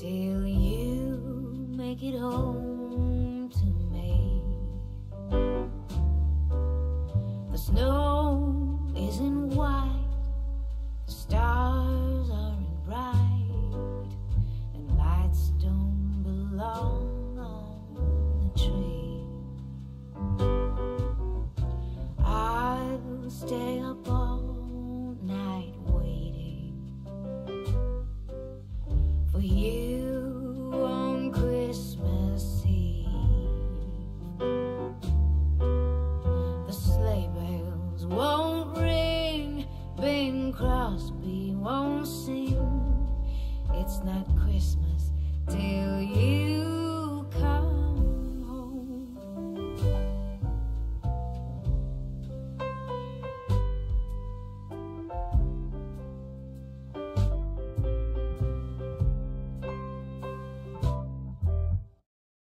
Till you make it home to me. The snow isn't white The stars aren't bright And lights don't belong on the tree. I'll stay up all night waiting for you. Bing Crosby won't sing. It's not Christmas till you